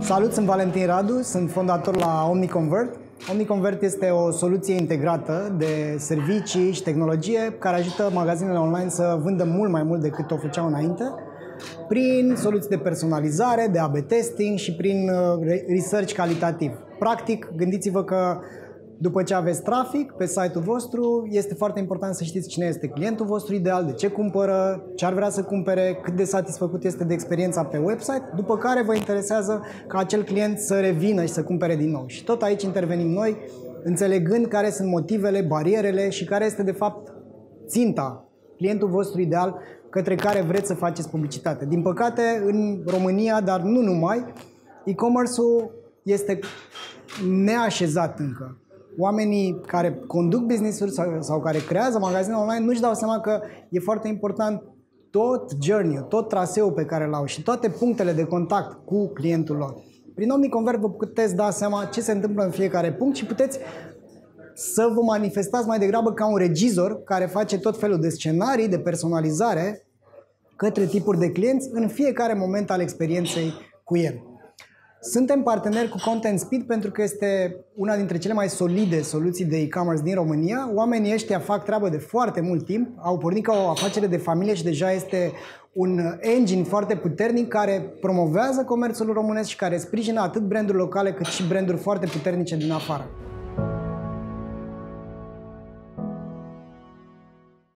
Salut, sunt Valentin Radu, sunt fondator la OmniConvert. OmniConvert este o soluție integrată de servicii și tehnologie care ajută magazinele online să vândă mult mai mult decât o făceau înainte prin soluții de personalizare, de AB testing și prin uh, research calitativ. Practic, gândiți-vă că după ce aveți trafic pe site-ul vostru, este foarte important să știți cine este clientul vostru ideal, de ce cumpără, ce ar vrea să cumpere, cât de satisfăcut este de experiența pe website, după care vă interesează ca acel client să revină și să cumpere din nou. Și tot aici intervenim noi, înțelegând care sunt motivele, barierele și care este de fapt ținta, clientul vostru ideal către care vreți să faceți publicitate. Din păcate, în România, dar nu numai, e-commerce-ul este neașezat încă oamenii care conduc business-uri sau, sau care creează magazine online nu-și dau seama că e foarte important tot journey tot traseul pe care l-au și toate punctele de contact cu clientul lor. Prin OmniConvert vă puteți da seama ce se întâmplă în fiecare punct și puteți să vă manifestați mai degrabă ca un regizor care face tot felul de scenarii de personalizare către tipuri de clienți în fiecare moment al experienței cu el. Suntem parteneri cu Content Speed pentru că este una dintre cele mai solide soluții de e-commerce din România. Oamenii ăștia fac treabă de foarte mult timp, au pornit ca o afacere de familie și deja este un engine foarte puternic care promovează comerțul românesc și care sprijină atât branduri locale cât și branduri foarte puternice din afară.